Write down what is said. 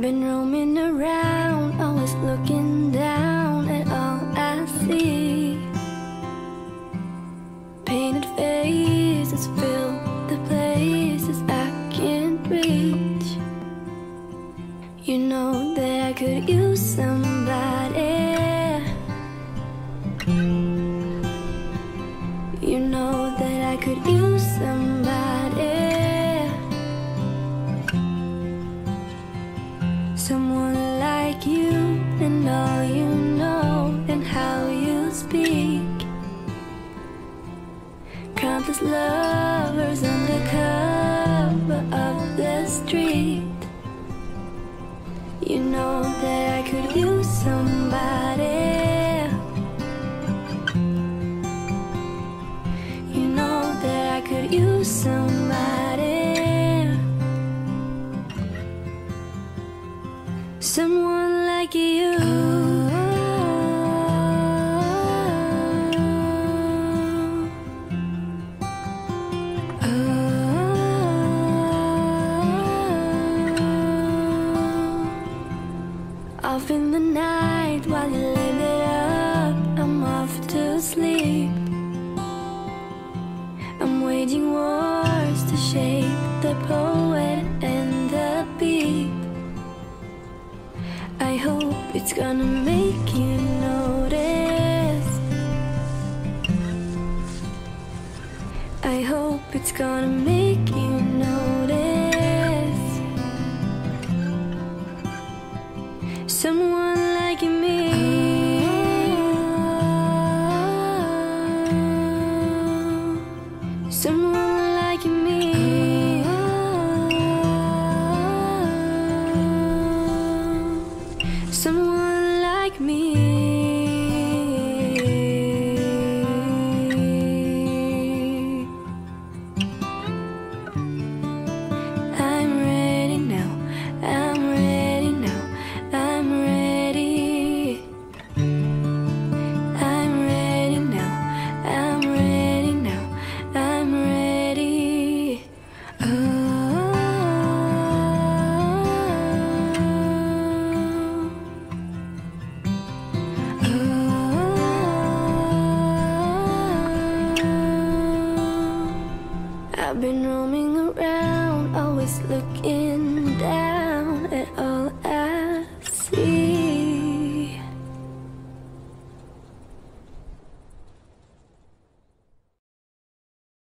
Running around, always looking down at all I see. Painted faces fill the places I can't reach. You know that I could use somebody. You know that I could use somebody. Countless lovers under cover of the street. You know that I could use somebody. You know that I could use somebody. Someone Off in the night while you live it up, I'm off to sleep. I'm waging wars to shape the poet and the beat. I hope it's gonna make you notice. I hope it's gonna make you notice. Someone like me. Someone like me. Someone I've been roaming around, always.